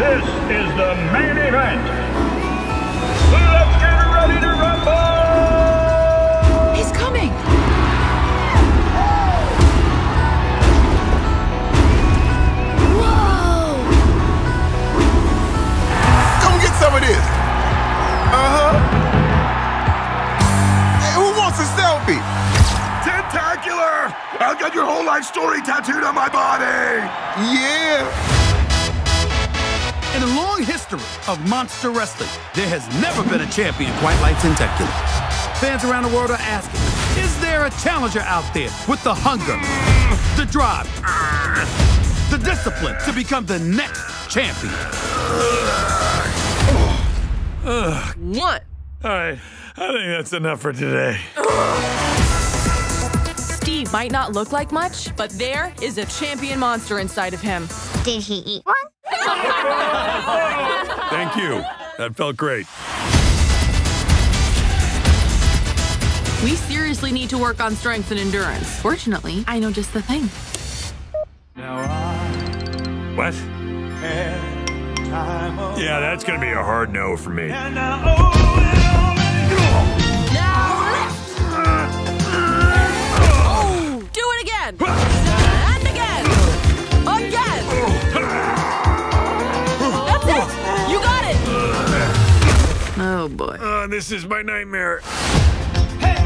This is the main event. Let's get ready to rumble! He's coming! Whoa! Come get some of this. Uh-huh. Hey, who wants a selfie? Tentacular! I've got your whole life story tattooed on my body! Yeah. In a long history of monster wrestling, there has never been a champion quite like Tentacular. Fans around the world are asking, is there a challenger out there with the hunger, the drive, the discipline to become the next champion? What? All right, I think that's enough for today. Steve might not look like much, but there is a champion monster inside of him. Did he eat one? Thank you. That felt great. We seriously need to work on strength and endurance. Fortunately, I know just the thing. What? Yeah, that's gonna be a hard no for me. Oh! Do it again! Oh boy. Uh, this is my nightmare. Hey,